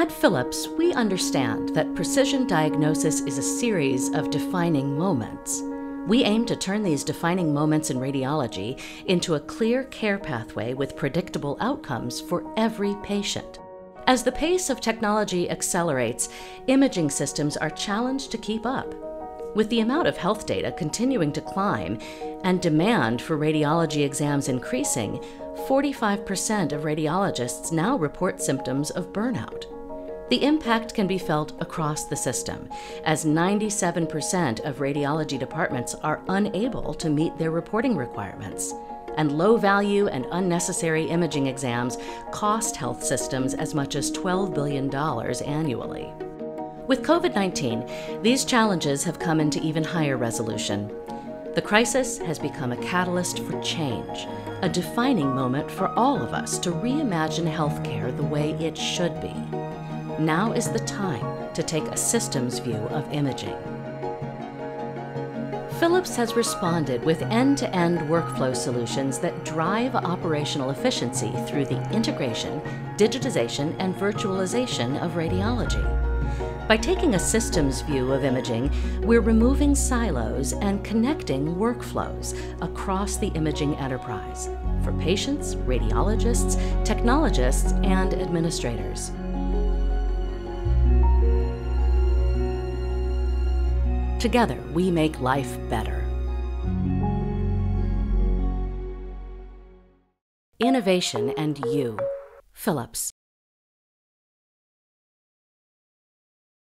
At Philips, we understand that precision diagnosis is a series of defining moments. We aim to turn these defining moments in radiology into a clear care pathway with predictable outcomes for every patient. As the pace of technology accelerates, imaging systems are challenged to keep up. With the amount of health data continuing to climb and demand for radiology exams increasing, 45% of radiologists now report symptoms of burnout. The impact can be felt across the system, as 97% of radiology departments are unable to meet their reporting requirements. And low value and unnecessary imaging exams cost health systems as much as $12 billion annually. With COVID 19, these challenges have come into even higher resolution. The crisis has become a catalyst for change, a defining moment for all of us to reimagine healthcare the way it should be. Now is the time to take a systems view of imaging. Philips has responded with end to end workflow solutions that drive operational efficiency through the integration, digitization, and virtualization of radiology. By taking a systems view of imaging, we're removing silos and connecting workflows across the imaging enterprise for patients, radiologists, technologists, and administrators. Together, we make life better. Innovation and you. Philips.